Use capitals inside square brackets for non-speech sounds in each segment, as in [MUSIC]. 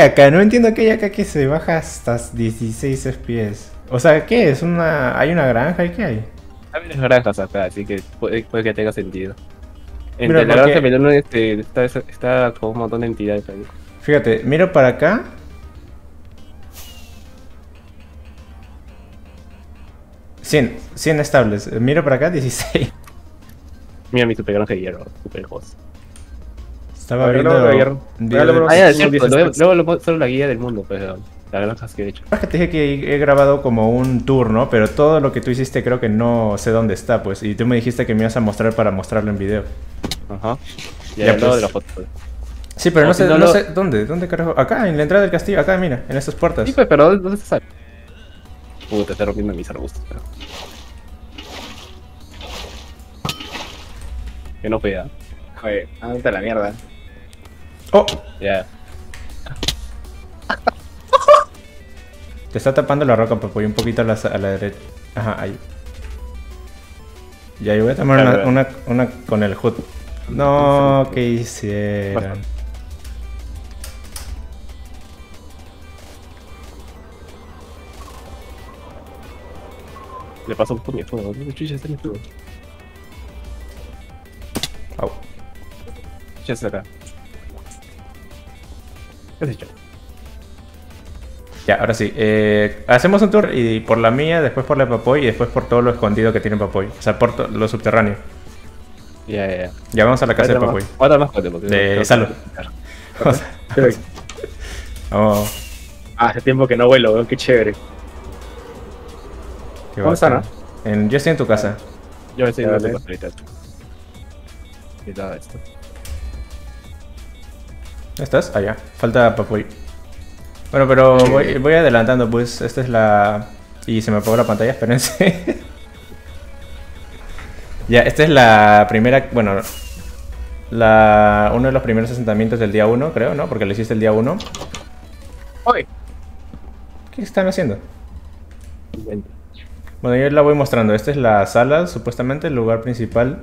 hay acá? No entiendo hay acá que se baja hasta 16 FPS. O sea, ¿qué es? Una... ¿Hay una granja y qué hay? Hay unas granjas acá, así que puede, puede que tenga sentido. Entre la porque- granja melón este, está, está con un montón de entidades ahí. Fíjate, miro para acá. Cien, 100 estables. Miro para acá, 16. Mira mi super granja de hierro, super host. Estaba ver, viendo. luego, luego, Ah, ya, cierto, luego, luego lo- solo la guía del mundo, pues, las granjas que he hecho. Es que te dije que he grabado como un tour, ¿no? Pero todo lo que tú hiciste creo que no sé dónde está, pues. Y tú me dijiste que me ibas a mostrar para mostrarlo en video. Ajá. Ya, Ya, pues. de la foto. pues. Sí, pero no sé, no no lo- sé dónde, dónde carajo. Acá, en la entrada del castillo, acá, mira, en estas puertas. Sí, pues, pero ¿dónde, sale? Puta, está rompiendo mis arbustos, pero. Que no pega. Joder, anda la mierda. Oh, Ya. [LAUGHS] te está tapando la roca, papo, y un poquito a la, a la derecha. Ajá, ahí. Ya, yo voy a tomar una, una, una con el HUD. No, ¿qué hicieron? Le pasó un poco mi escudo. ¿Dónde chucha está mi escudo? Au. Ya está acá. ¿Qué has hecho? Ya, ahora sí. eh, hacemos un tour y por la mía, después por la de Papoy y después por todo lo escondido que tiene Papoy. O sea, por lo subterráneo. Ya, ya, ya. Ya vamos a la casa de Papoy. Otra más porque. De Salo. Vamos. [LAUGHS] Vamos. Ah, hace tiempo que no vuelo, weón, qué chévere. qué ¿Cómo están. En- yo estoy en tu casa. Yo estoy en la ahorita. ¿Qué tal esto? ¿Estás? Allá. Falta Papoy. Bueno, pero voy, voy adelantando, pues. Esta es la. Y se me apagó la pantalla, [LAUGHS] espérense. ya, esta es la primera. Bueno. La, uno de los primeros asentamientos del día 1, creo, ¿no? Porque lo hiciste el día 1. Oye, ¿Qué están haciendo? Bueno, yo la voy mostrando. Esta es la sala, supuestamente, el lugar principal.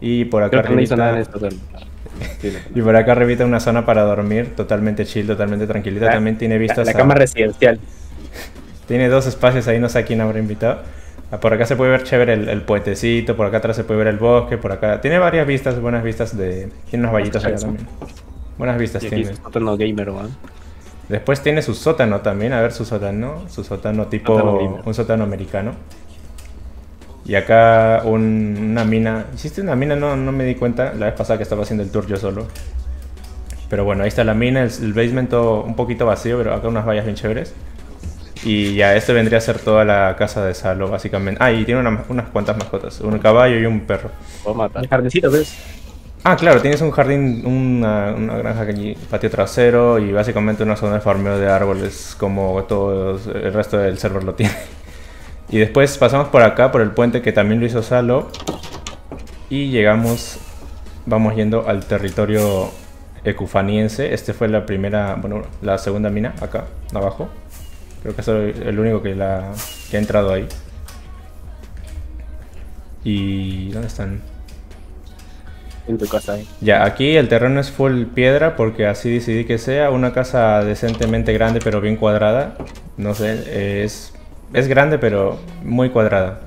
Y por acá Creo que no hizo nada en Y por acá arribita una zona para dormir, totalmente chill, totalmente tranquilita. La- También tiene vistas la cama residencial. Tiene dos espacios ahí, no sé a quién habrá invitado. Ah, Por acá se puede ver chévere el, el puentecito, por acá atrás se puede ver el bosque, por acá... Tiene varias vistas, buenas vistas de... Tiene unos vallitos acá Eso. también. Buenas vistas Y aquí tiene. es sótano gamer. Después tiene su sótano también, a ver su sótano, su sótano tipo Sótano un sótano americano. Y acá un- una mina. ¿Hiciste una mina? No, no me di cuenta la vez pasada que estaba haciendo el tour yo solo. Pero bueno, ahí está la mina, el, el basement todo un poquito vacío, pero acá unas vallas bien chéveres. Y ya, este vendría a ser toda la casa de Salo, básicamente. Ah, y tiene una- unas cuantas mascotas, un caballo y un perro. El jardincito, ¿ves? Ah, claro, tienes un jardín, una, una granja allí, patio trasero y básicamente una zona de farmeo de árboles como todo el resto del server lo tiene. Y después pasamos por acá, por el puente que también lo hizo Salo. Y llegamos, vamos yendo al territorio ecufaniense. Este fue la primera, bueno, la segunda mina, acá, abajo. Creo que soy el único que, la, que ha entrado ahí. ¿Y dónde están? En tu casa, eh. Ya, aquí el terreno es full piedra porque así decidí que sea una casa decentemente grande pero bien cuadrada. No sé, es, es grande pero muy cuadrada.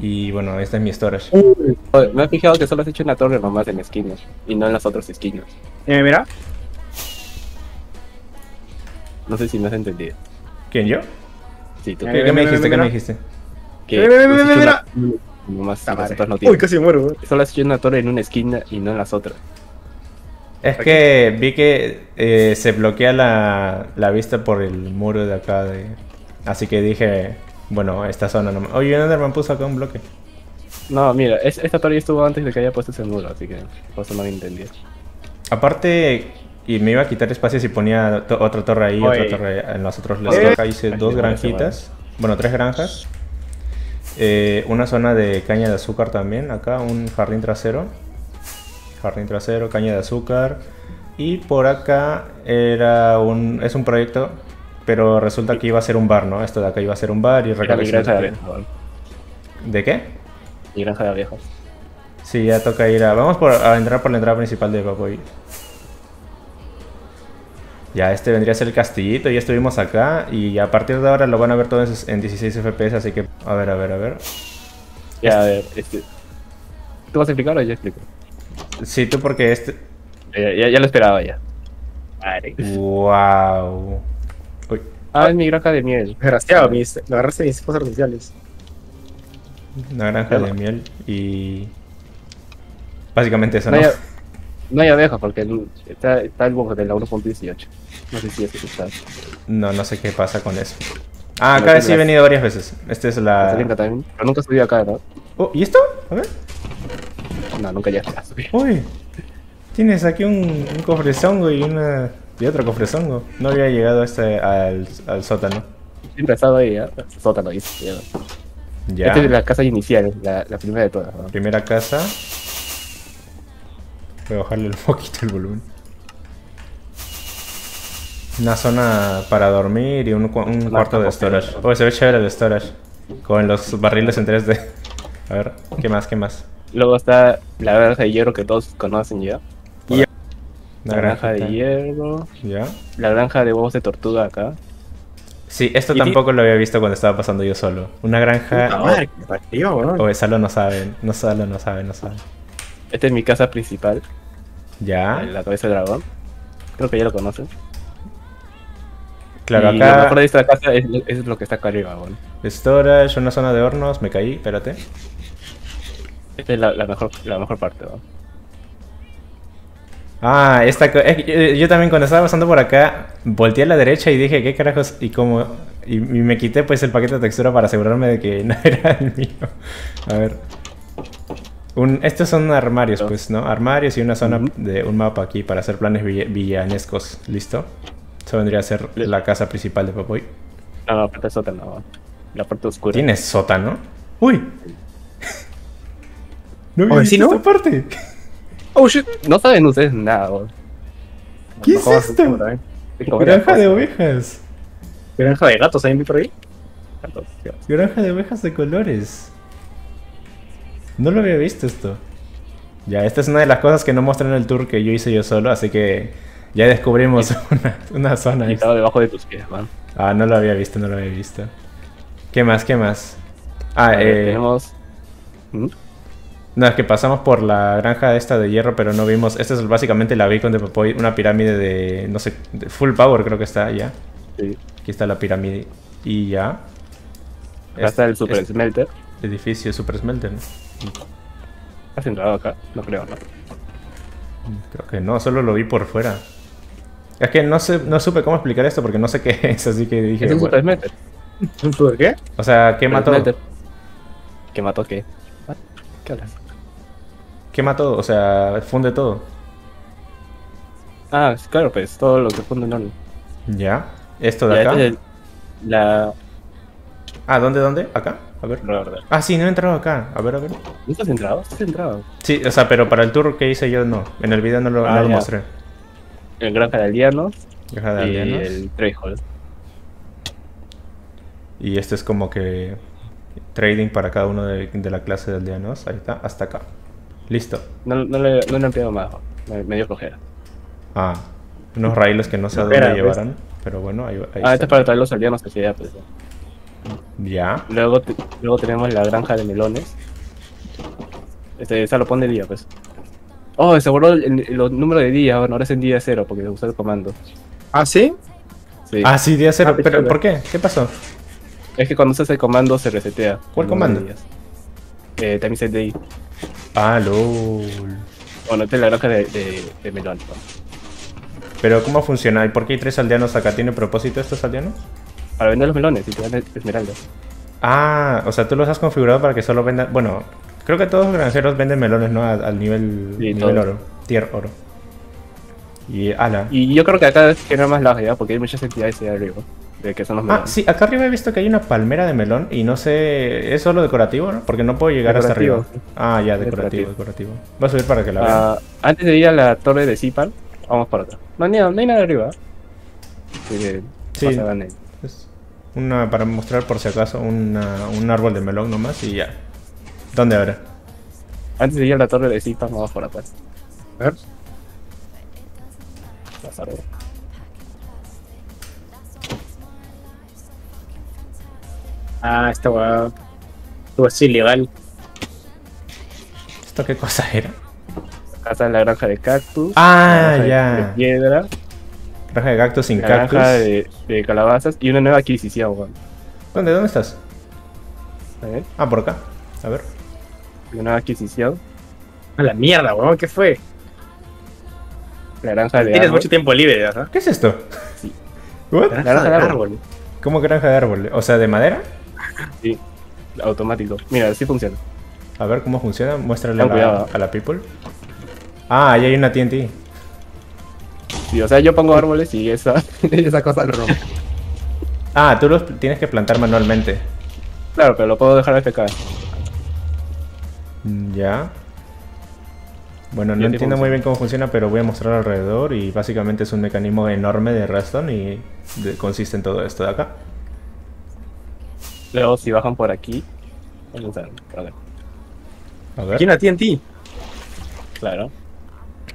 Y bueno, esta es mi storage. Oye, Me he fijado que solo has hecho una torre nomás en esquinas y no en las otras esquinas. Eh, mira, No sé si me has entendido. ¿Quién, yo? Sí, tú Eh, ¿Qué, qué me dijiste? ¿Qué me dijiste? que mira, Nomás las otras no Uy, tienen. casi muero. Solo has hecho una torre en una esquina y no en las otras. Es que vi que eh, se bloquea la, la vista por el muro de acá. De... Así que dije, bueno, esta zona nomás. Oye, Enderman puso acá un bloque. No, mira, es- esta torre ya estuvo antes de que haya puesto ese muro, así que por eso no me entendí. Aparte, y me iba a quitar espacio si ponía to- otra torre ahí, Oye. otra torre en los otros lados. Eh. Acá hice dos granjitas, bueno, tres granjas. Eh, una zona de caña de azúcar también, acá un jardín trasero. Jardín trasero, caña de azúcar. Y por acá era un, es un proyecto, pero resulta que iba a ser un bar, ¿no? Esto de acá iba a ser un bar y granja de. ¿De qué? Mi granja de abejas. Sí, ya toca ir a... Vamos por, a entrar por la entrada principal de Papoy. Ya, este vendría a ser el castillito, ya estuvimos acá y a partir de ahora lo van a ver todo en en 16 FPS, así que a ver, a ver, a ver. Ya, a ver, este... ¿Tú vas a explicar o yo explico? Sí, tú porque este... Ya, ya, ya lo esperaba ya. Madre. Wow. Ah, es mi granja de miel. Desgraciado, lo agarraste mis cosas artificiales. una granja de miel y... Básicamente eso, No ¿no? hay, no hay abejas porque el- está, está el bug de la 1.18. No sé si es está. No, no sé qué pasa con eso. Ah, acá sí he venido varias veces. Este es la... Está también. Pero nunca subí acá, ¿no? Oh, ¿y esto? A ver. No, nunca ya a subir. Uy, tienes aquí un, un cofrezongo y una y otro cofrezongo. No había llegado este al, al sótano. Siempre he estado ahí, ¿eh? Sótano, dice. ya. Ya. Esta es la casa inicial, la, la primera de todas. ¿no? Primera casa. Voy a bajarle un [LAUGHS] poquito el volumen. Una zona para dormir y un, cu- un cuarto de storage. Oh, se ve chévere el storage. Con los barriles en 3D. [LAUGHS] A ver, ¿qué más? ¿Qué más? Luego está la granja de hierro que todos conocen ya. La granja de hierro. ¿Ya? La granja de huevos de tortuga acá. Sí, esto ¿Y ti- tampoco lo había visto cuando estaba pasando yo solo. Una granja. Puta madre, que partió, weón. O Salo no sabe, no Salo no sabe, no sabe. Esta es mi casa principal, Ya, la cabeza de dragón. Creo que ya lo conocen. claro, y lo mejor acá de esta casa es, es lo que está acá arriba, bueno. storage, una zona de hornos, me caí, espérate. Esta es la, la mejor, la mejor parte, ¿no? Ah, esta co- es que, eh, yo también cuando estaba pasando por acá, volteé a la derecha y dije, ¿qué carajos? Y como y, y me quité pues el paquete de textura para asegurarme de que [LAUGHS] no era el mío. A ver. Un, estos son armarios, pues, ¿no? Armarios y una zona de un mapa aquí para hacer planes villa- villanescos. ¿Listo? Eso vendría a ser la casa principal de Papoy. No, no, parte sótano, ¿no? La parte oscura. ¿Tiene sótano? ¡Uy! [LAUGHS] No Oye, había ¿sí, visto no? esta parte. [LAUGHS] Oh shit, no saben ustedes nada, weón. ¿Qué es Mejor, esto? Granja de ovejas. Granja de gatos también vi por ahí. Granja de ovejas de colores. No lo había visto esto. Ya, esta es una de las cosas que no mostré en el tour que yo hice yo solo, así que ya descubrimos una, una zona. Y estaba debajo de tus pies, man. Ah, no lo había visto, no lo había visto. ¿Qué más? ¿Qué más? Ah, ver, eh, Tenemos. ¿Mm? No, es que pasamos por la granja esta de hierro, pero no vimos. Esta es básicamente la beacon de Popoy, una pirámide de, no sé, de full power creo que está ya. Sí. Aquí está la pirámide. Y ya. Acá está el Super Este Smelter. edificio Super Smelter. ¿no? ¿Has entrado acá? No creo, ¿no? Creo que no, solo lo vi por fuera. Es que no sé, no supe cómo explicar esto porque no sé qué es, así que dije. ¿Es bueno. Super Smelter? ¿Por qué? O sea, quema todo. Smelter. ¿Qué mató qué? ¿Qué hablas? Quema todo, o sea, funde todo. Ah, claro, pues todo lo que funde en Ya. Esto de Ya, acá. este es el- la. Ah, ¿dónde, dónde? ¿Acá? A ver. No, verdad. Ah, sí, no he entrado acá. A ver, a ver. ¿No has entrado? ¿Has entrado? Sí, o sea, pero para el tour que hice yo no. En el video no lo, Ah, no lo mostré. El Granja de Aldeanos Caja de y aldeanos. el Trejold. Y este es como que trading para cada uno de, de la clase de aldeanos. Ahí está, hasta acá. Listo. No, no, le, no le he empleado más. Me, me dio flojera. Ah, unos raíles que no sé a dónde pues. llevarán. Pero bueno, ahí, ahí Ah, este está. es para traer los aldeanos hacia allá, pues. Ya. Luego, te- luego tenemos la granja de melones. Este, esa lo pone día, pues. Oh, se borró el, el- el número de días, bueno, ahora es en día cero porque usé el comando. ¿Ah, sí? Sí. Ah, sí, día cero. Ah, pero. ¿por qué? ¿Qué pasó? Es que cuando usas el comando se resetea. ¿Cuál comando? Eh, time set day. Ah, lol. Bueno, es la granja de, de, de melón. ¿no? Pero ¿cómo funciona? ¿Y por qué hay tres aldeanos acá? ¿Tiene propósito estos aldeanos? Para vender los melones y te dan esmeraldas. Ah, o sea, tú los has configurado para que solo vendan... Bueno, creo que todos los granjeros venden melones, ¿no? Al, al nivel, Sí, nivel oro. Tier oro. Y ala. Y yo creo que acá genera más lag ya, porque hay muchas entidades ahí arriba. De que son los Ah, sí, acá arriba he visto que hay una palmera de melón y no sé... ¿Es solo decorativo, no? Porque no puedo llegar hasta arriba. Ah, ya, decorativo, decorativo. Voy a subir para que la vean. Ah, antes de ir a la torre de Zipan, vamos para acá. No hay, nada- no hay nada arriba. Así que Sí. Es una para mostrar por si acaso una- un árbol de melón nomás y ya. ¿Dónde ahora? Antes de ir a la torre de Zipan, vamos por acá. A ver. ¿eh? Ah, esta weá. Esto es ilegal. ¿Esto qué cosa era? Acá está la granja de cactus. Ah, la granja de- ya. De piedra. Granja de cactus sin la cactus. granja de, de calabazas y una nueva adquisición, weón. ¿Dónde? ¿Dónde estás? ¿Eh? Ah, por acá. A ver. Una nueva adquisición. A la mierda, weón, ¿qué fue? La granja de Tienes árbol. mucho tiempo libre, ¿verdad? ¿Qué es esto? Sí. [LAUGHS] ¿What? Granja de árbol. ¿Cómo granja de árbol? O sea, de madera. Sí. Automático. Mira, así funciona. A ver cómo funciona. Muéstrale a Ten la, cuidado. a la people. Ah, ahí hay una TNT. Sí, o sea, yo pongo árboles y esa, [LAUGHS] esa cosa lo rompe. Ah, tú los tienes que plantar manualmente. Claro, pero lo puedo dejar FK. Mm, Ya. Bueno, no entiendo muy bien cómo funciona, pero voy a mostrar alrededor y básicamente es un mecanismo enorme de redstone y de- consiste en todo esto de acá. Luego, si bajan por aquí. Vamos a ver, a ver. A ver. Aquí una TNT. Claro.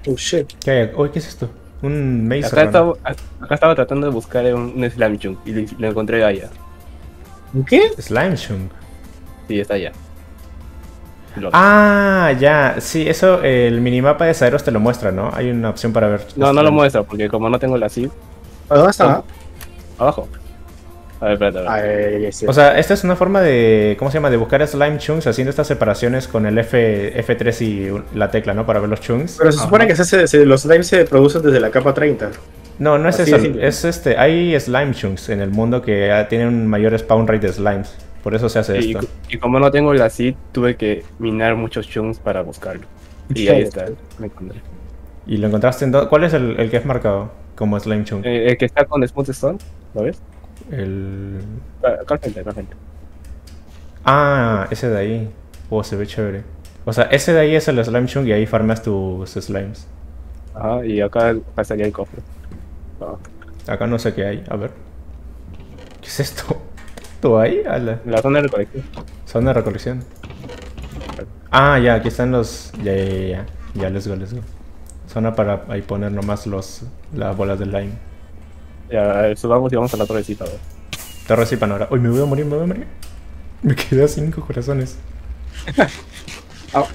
Oh shit. ¿Qué hay? Uy, ¿qué es esto? Un maze Acá estaba, acá estaba tratando de buscar un, un slime chunk y lo, encontré allá. ¿Qué? Slime Chunk. Sí, está allá. Lo- Ah, ya. Sí, eso, el minimapa de Saeros te lo muestra, ¿no? Hay una opción para ver. no, no lo muestra porque como no tengo la ¿A ¿Dónde está? abajo. A ver, espérate, a ver. Ah, ya, sí. O sea, esta es una forma de, ¿cómo se llama? De buscar slime chunks haciendo estas separaciones con el F, F3 y la tecla, ¿no? Para ver los chunks. Pero se supone que se hace- se- los slimes se producen desde la capa 30. No, no es Así eso. Es este, hay slime chunks en el mundo que ah, tienen un mayor spawn rate de slimes. Por eso se hace Y, esto. y como no tengo la seed, tuve que minar muchos chunks para buscarlo. Y ahí está, me encontré. Y lo encontraste en... do- ¿Cuál es el, el que es marcado como slime chunk? Eh, el que está con Smooth Stone, ¿lo ves? El... Ah, al frente. Ah, ese de ahí. Oh, se ve chévere. O sea, ese de ahí es el slime chunk y ahí farmeas tus slimes. Ajá, y acá pasaría el cofre. Ah, Acá no sé qué hay. A ver. ¿Qué es esto? ¿Todo ahí? La zona de recolección. Zona de recolección. Ah, ya, aquí están los. Ya, ya, ya. Ya, ya let's go, let's go. Zona para ahí poner nomás los, las bolas de lime. Ya, subamos y vamos a la torrecita. a ver. Torres y panora. Uy, me voy a morir, me voy a morir. Me quedé a cinco corazones. [LAUGHS] Ah.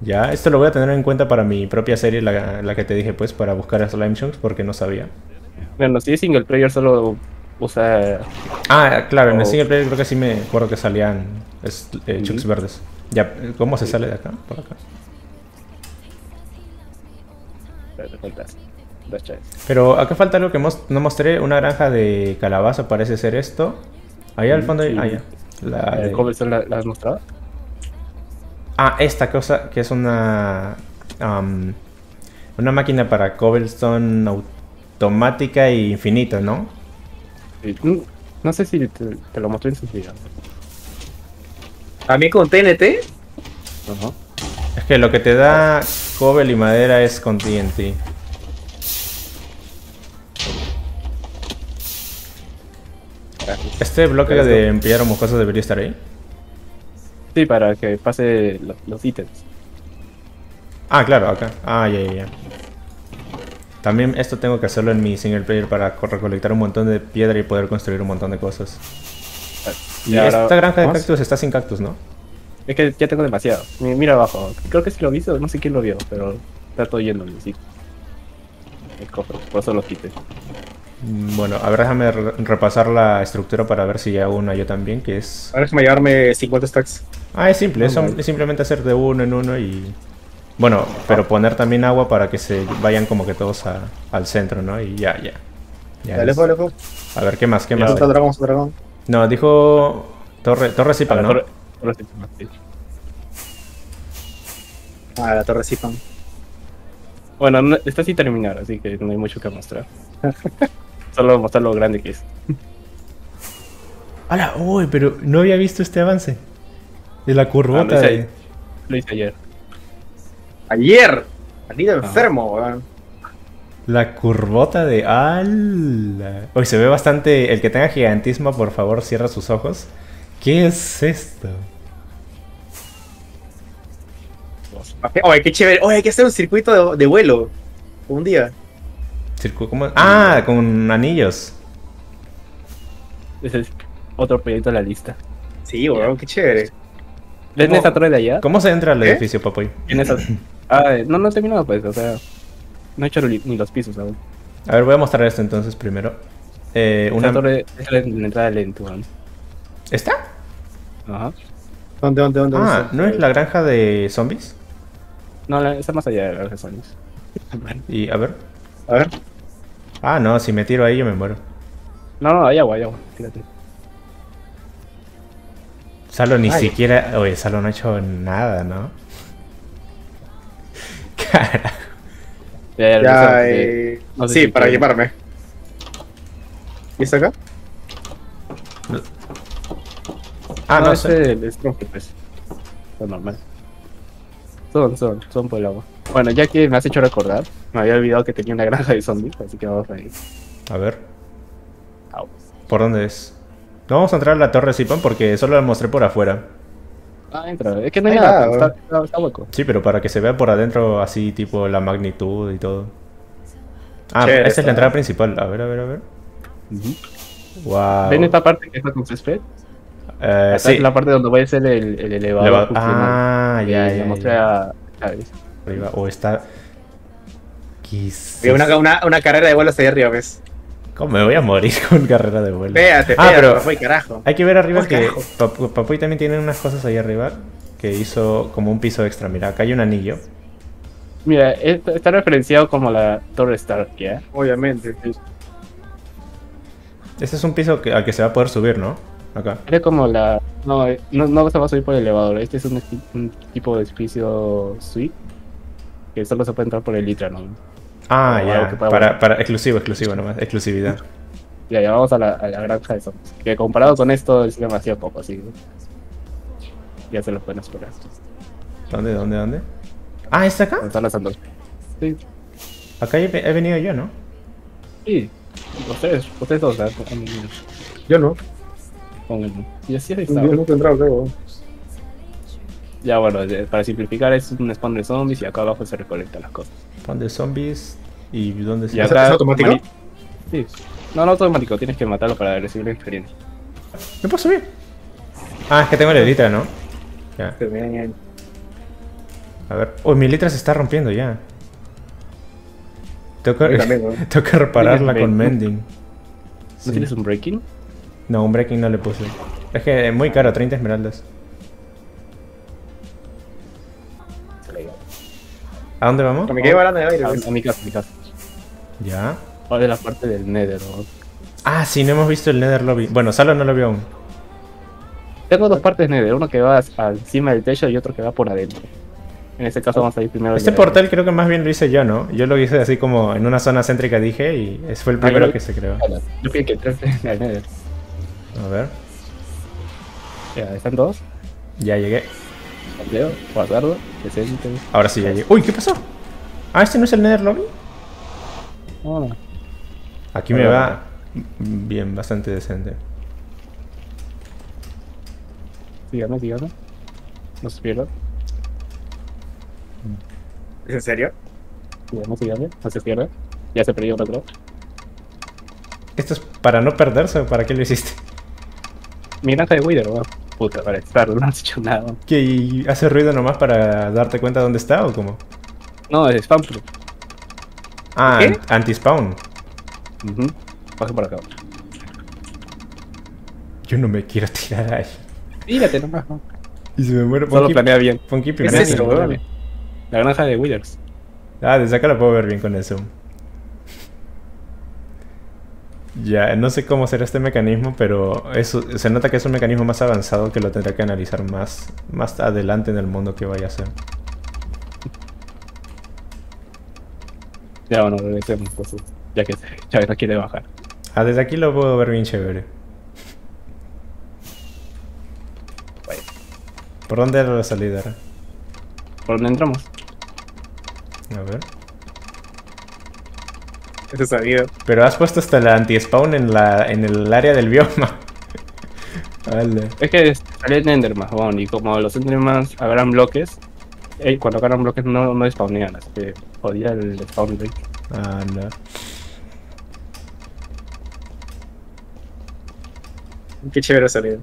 Ya, esto lo voy a tener en cuenta para mi propia serie, la, la que te dije, pues, para buscar a Slime Chunks, porque no sabía. Bueno, si es single player, solo usa. Ah, claro, en el single player creo que sí me acuerdo que salían es- eh, chunks verdes. Ya, ¿cómo se sale de acá? Por acá. Faltas Dos chaves. Pero acá falta algo que mos- no mostré, una granja de calabaza parece ser esto. Allá al fondo, hay- Sí. ah, ya. La ¿El de- cobblestone la, la has mostrado? Ah, esta cosa que es una una máquina para cobblestone automática e infinita, ¿no? Sí, No sé si te, te lo mostré en su video. También con TNT. Ajá. Es que lo que te da cobble y madera es con TNT. Este bloque Pero de empillar cosas debería estar ahí. Sí, para que pase lo- los ítems. Ah, claro, acá. Ah, ya, ya, ya. También esto tengo que hacerlo en mi single player para co- recolectar un montón de piedra y poder construir un montón de cosas. Y Y ahora- esta granja de cactus está sin cactus, ¿no? Es que ya tengo demasiado. Mi- Mira abajo. Creo que sí lo he visto, no sé quién lo vio, pero está todo lleno sí. El cofre, por eso lo quité. Bueno, a ver, déjame re- repasar la estructura para ver si hago una yo también, que es... Ahora déjame llevarme 50 stacks. Ah, es simple, es, Ah, simplemente hacer de uno en uno y... Bueno, pero poner también agua para que se vayan como que todos a- al centro, ¿no? Y ya, ya. Ya Dale, dale, dale. A ver, ¿qué más? ¿Qué más? Dragón, dragón. No, dijo... Torre, torre Zipan, la ¿no? torre- torre sí, sí. Ah, la torre Zipan. Bueno, no- está sin terminar, así que no hay mucho que mostrar. [LAUGHS] Solo mostrar lo grande que es. [LAUGHS] ¡Hala! ¡Uy! Pero no había visto este avance. De la Ah, curvota lo, hice, de... lo hice ayer. Ayer. Anita enfermo, weón. La curvota de... ¡Hala! Hoy se ve bastante... El que tenga gigantismo, por favor, cierra sus ojos. ¿Qué es esto? Oye, qué chévere. Oye, hay que hacer un circuito de, de vuelo. Un día. ¿Cómo? Ah, con anillos. Ese es otro proyecto en la lista. Sí, weón, qué chévere. ¿Ven ¿Cómo? esa torre de allá? ¿Cómo se entra al ¿Eh? edificio, Papoy? En esa... [CLEARS THROAT] Ah, eh, no, no he terminado pues, o sea... No he hecho ni los pisos aún. A ver, voy a mostrar esto entonces primero. Eh, Una torre es la, la entrada lento, weón. ¿Está? Ajá. ¿Dónde, dónde, dónde? Ah? ¿no es la granja de zombies? No, la, está más allá de las razones. Y, a ver. A ver. Ah, no, si me tiro ahí yo me muero. No, no, hay agua, hay agua. Fíjate. Salo ni Ay. siquiera... Oye, Salo no ha hecho nada, ¿no? [LAUGHS] Carajo. Ya, ya, eh... eh, no sé sí, si para quieren- llevarme. ¿Y está acá? Ah, no, es sé. el Strong, pues. Lo normal. Son, son, son por el agua. Bueno, ya que me has hecho recordar, me había olvidado que tenía una granja de zombies, así que vamos a ir. A ver. Au. ¿Por dónde es? No vamos a entrar a la torre Zipan porque solo la mostré por afuera. Ah, entra. Es que no hay nada, está, está, está hueco. Sí, pero para que se vea por adentro así, tipo la magnitud y todo. Ah, Chévere esta es la entrada principal. A ver, a ver, a ver. Wow. ¿Ven esta parte que está con césped? Eh, sí. es la parte donde va a ser el, el elevador. Ah, Y ya, le ya, mostré ya. a. Arriba. O está... ¿Qué es Oye, Una, una, una carrera de vuelo hasta allá arriba, ¿ves? ¿Cómo me voy a morir [LAUGHS] con carrera de vuelo? Espérate, Ah, pero- fue carajo. Hay que ver arriba Oh, que carajo. Pap- Papuy también tiene unas cosas ahí arriba que hizo como un piso extra. Mira, acá hay un anillo. Mira, está referenciado como la Torre Stark, ¿ya? Obviamente. Este es un piso que, al que se va a poder subir, ¿no? Acá. Es como la... No, eh, no, no se va a subir por el elevador. Este es un, un tipo de edificio suite que solo se puede entrar por el litra, ¿no? Ah, ya. Para, para exclusivo, exclusivo nomás. Exclusividad. Ya, ya vamos a la, a la granja de zombies. Que comparado con esto es demasiado poco, así. Ya se lo pueden esperar. ¿Dónde, dónde, dónde? Ah, ¿está acá? Están lanzando. Sí, Acá he, he venido yo, ¿no? sí. Ustedes, ustedes dos, ¿verdad? Yo no. Con el... Y así Yo está. no he entrado, creo. Ya bueno, para simplificar es un spawn de zombies y acá abajo se recolectan las cosas. Pan de zombies. ¿Y dónde se Y ¿Es- acá- es automático? mani- Sí. No, no automático, tienes que matarlo para recibir la experiencia. ¿Me puedo subir? Ah, es que tengo la elitra, ¿no? Ya. A ver. Uy, mi litra se está rompiendo ya. Tengo que, también, ¿no? [LAUGHS] tengo que repararla con mending. mending. ¿No Sí. tienes un breaking? No, un breaking no le puse. Es que es muy caro, 30 esmeraldas. ¿A dónde vamos? Me quedé volando de aire, A, a mi casa, a mi casa. Ya. Ahora es la parte del nether, ¿no? Ah, sí, no hemos visto el Nether Lobby. Bueno, Salo no lo vio aún. Tengo dos partes nether, uno que va encima del techo y otro que va por adentro. En este caso vamos a ir primero. Este al- portal creo que más bien lo hice yo, ¿no? Yo lo hice así como en una zona céntrica, dije, y ese fue el Ah, primero que se creó. Yo que entré al nether. A ver, Ya, están dos. ya llegué. Leo, presente. Ahora sí ya llegué. Uy, ¿qué pasó? Ah, ¿este no es el Nether Lobby? No, no. Aquí me va bien, bastante decente. Síganme, síganme. No se pierdan. ¿Es en serio? Síganme, síganme. No se pierdan. Ya se perdió otro. ¿Esto es para no perderse o para qué lo hiciste? Mi granja de Wither, weón. Puta, para estar, [LAUGHS] no has hecho nada. weón. ¿Que y hace ruido nomás para darte cuenta dónde está o cómo? No, es spam proof. Ah, ¿Qué? an- anti-spawn. Ujú. Pasa por acá. Yo no me quiero [LAUGHS] tirar ahí. Tírate nomás, ¿no? Y se me muere Solo planea bien. Funky ¿Qué es eso? La granja de Withers. Ah, desde acá lo puedo ver bien con el zoom. Ya, no sé cómo será este mecanismo, pero eso, se nota que es un mecanismo más avanzado que lo tendrá que analizar más, más adelante en el mundo que vaya a ser. Ya, bueno, regresemos entonces. Ya que Chávez no quiere bajar. Ah, desde aquí lo puedo ver bien chévere. ¿Por dónde era la salida? ¿Por dónde entramos? A ver. [LAUGHS] Eso. Pero has puesto hasta la anti-spawn en, la, en el área del bioma. [LAUGHS] Vale. Es que sale el Enderman, bueno, y como los Endermans agarran bloques, eh, cuando agarran bloques no, no spawnean, así que jodía el spawn rate. Ah, no. Qué chévere salido.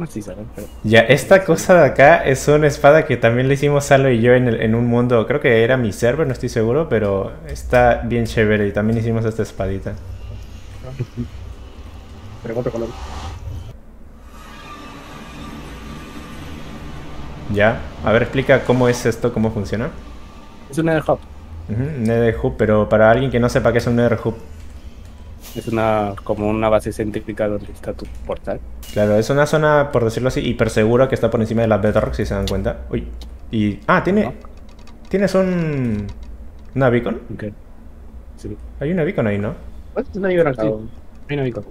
No pero. Ya, esta cosa de acá es una espada que también le hicimos Salo y yo en, el- en un mundo, creo que era mi server, no estoy seguro, pero está bien chévere y también hicimos esta espadita. [LAUGHS] Pero otro color. Ya, a ver, explica cómo es esto, cómo funciona. Es una hub. Ujú, Nether Hub, pero para alguien que no sepa qué es un Nether Hub, Es una como una base céntrica donde está tu portal. claro, es una zona, por decirlo así, hiper segura que está por encima de la Bedrock, si se dan cuenta. Uy, y... Ah, tiene... ¿No? ¿Tienes un... una beacon? Ok. Sí. Hay una beacon ahí, ¿no? No hay una acá. Sí. Ahí no ubico.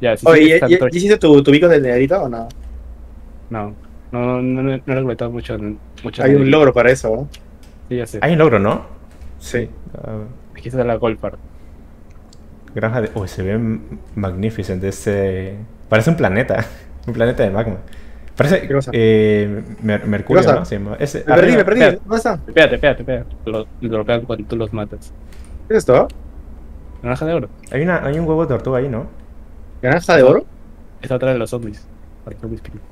Ya, si Oye, sigues ¿ya, ya, tanto- ya hiciste tu, tu bico de negrita o no? No, no, no, no, no he recolectado mucho. mucho Hay un logro para eso, ¿no? Sí, ya sé. Hay un logro, ¿no? Sí. Ah, Aquí está la Gold Part. Granja de... Uy, se ve magnificent este... Parece un planeta. [LAUGHS] un planeta de magma. Parece... ¿Qué cosa? Eh, Mer- Mercurio, ¿Qué cosa? ¿no? Llama. Ese- Me perdí, me perdí. espérate. ¿Dónde está? Espérate, espérate, espérate. Lo, dropean cuando tú los matas. ¿Qué es esto? Naranja de oro. Hay, una, hay un huevo de tortuga ahí, ¿no? ¿Granja de oro? Está atrás de los zombies. Para zombies pequeños.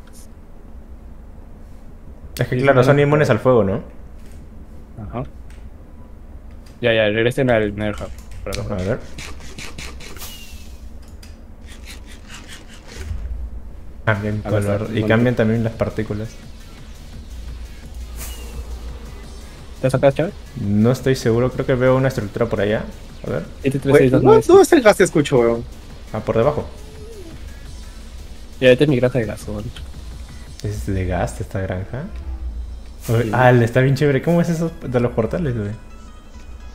Es que Sí, claro, sí, son sí. inmunes al fuego, ¿no? Ajá. Ya, ya, regresen al Nether Hub. para A ver. Cambian ver, color. Y cambian también las partículas. ¿Te sacas, Chávez? No estoy seguro, creo que veo una estructura por allá. A ver. 3629. ¿Dónde está el gas que escucho, weón? Ah, por debajo. Ya, esta es mi granja de gasón. ¿Es de gas esta granja? Uy, Ah, le está bien chévere. ¿Cómo es eso de los portales, güey?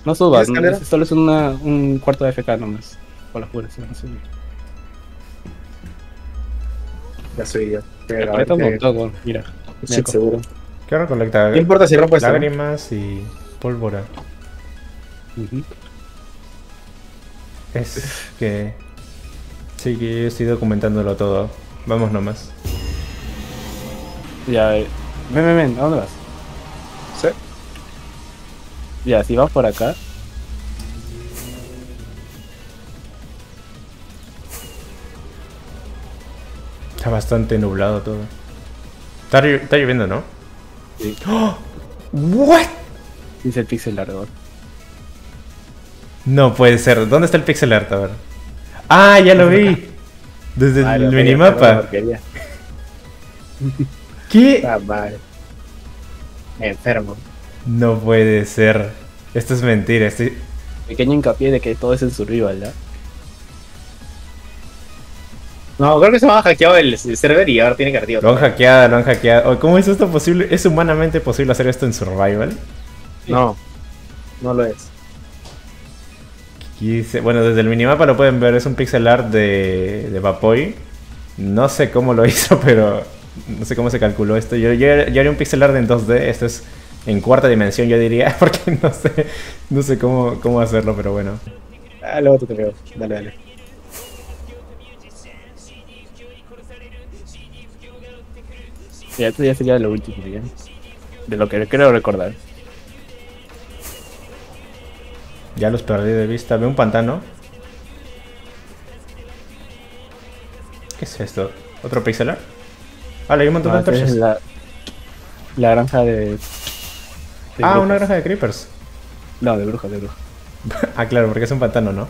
No subas, no, solo es una, un cuarto de FK nomás. Por las puras, no sé. Ya soy yo. Qué Recolecta un montón, mira. qué shit, seguro. ¿Qué recolecta? No importa si rompo esto. Lágrimas y pólvora. Es que... Sí, que yo estoy documentándolo todo. Vamos nomás. Ya, eh, ven, ven, ven, ¿a dónde vas? Sí. Ya, si vas por acá, Está bastante nublado todo. Está, llo- está lloviendo, ¿no? Sí. ¡Oh! ¿What? dice el pixel largo. No puede ser. ¿Dónde está el pixel art? A ver. ¡Ah, ya lo vi! Desde Ah, el minimapa. ¿Qué? Ah, vale. Enfermo. No puede ser. Esto es mentira. Estoy... Pequeño hincapié de que todo es en survival, ¿ya? No, creo que se me ha hackeado el, server y ahora tiene que. Lo han hackeado, lo han hackeado. ¿Cómo es esto posible? ¿Es humanamente posible hacer esto en Survival? No, no lo es. Aquí dice- bueno, desde el minimapa lo pueden ver. Es un pixel art de, de Vapoy. No sé cómo lo [LAUGHS] hizo, pero no sé cómo se calculó esto. Yo, yo, yo haría un pixel art en 2D. Esto es en cuarta dimensión, yo diría, [LAUGHS] porque no sé, no sé cómo, cómo hacerlo, pero bueno. Ah, luego te veo. Dale, dale. Ya, esto ya sería lo último. De lo que creo recordar. Ya los perdí de vista. Veo un pantano. ¿Qué es esto? ¿Otro pixel art? Vale, hay un montón No, de antorchas. la, la granja de. de Ah, una granja de creepers. No, de brujas, de brujas. [LAUGHS] ah, claro, porque es un pantano, ¿no?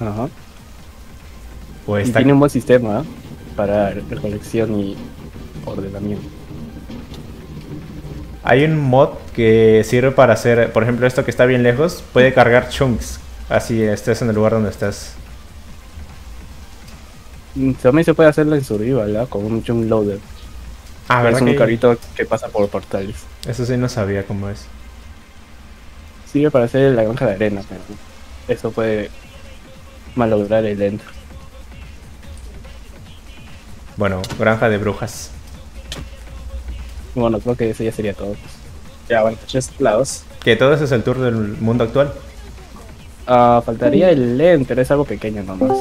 Ajá. Y está... tiene un buen sistema para recolección y ordenamiento. Hay un mod que sirve para hacer, por ejemplo, esto que está bien lejos, puede cargar chunks. Así estés en el lugar donde estás. Mm, También se puede hacerlo en survival, ¿verdad? Con un chunk loader. Ah, es ¿verdad? un que- carrito que pasa por portales. Eso sí no sabía cómo es. Sirve para hacer la granja de arena, pero eso puede malograr el end. Bueno, granja de brujas. Bueno, creo que eso ya sería todo. pues. Ya, bueno, tres lados. Que todo ese es el tour del mundo actual. Ah, faltaría el end, pero es algo pequeño nomás.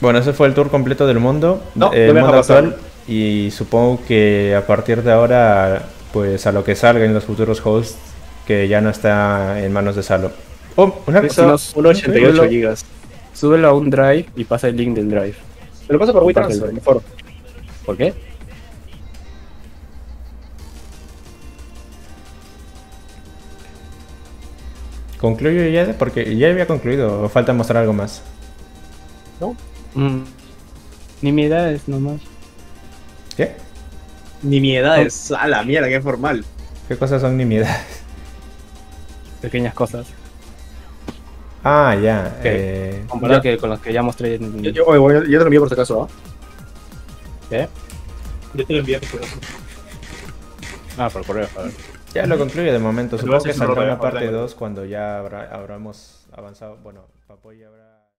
Bueno, ese fue el tour completo del mundo. No, eh, me mundo actual. Y supongo que a partir de ahora, pues a lo que salga en los futuros hosts, que ya no está en manos de Salo. Oh, una Eso, cosa. 1.88 gigas. súbelo a un drive y pasa el link del drive. Me lo paso por WeTransfer, el- mejor. ¿Por qué? ¿Concluyo ya? Porque ya había concluido. ¿O falta mostrar algo más? Mm, Nimiedades nomás. ¿Qué? Nimiedades. A la mierda, qué formal. ¿Qué cosas son nimiedades? Pequeñas cosas. Ah, ya. ¿Qué? eh, Comparado Ya. que con los que ya mostré en Yo, yo, yo te lo envío por si acaso, ¿ah? ¿Qué? Yo te lo envío por si acaso. Ah, por correo, a ver. Ya lo concluyo de momento. Supongo que saldrá un una parte ahorita. 2 cuando ya habrá, habremos avanzado. Bueno, Papoy habrá.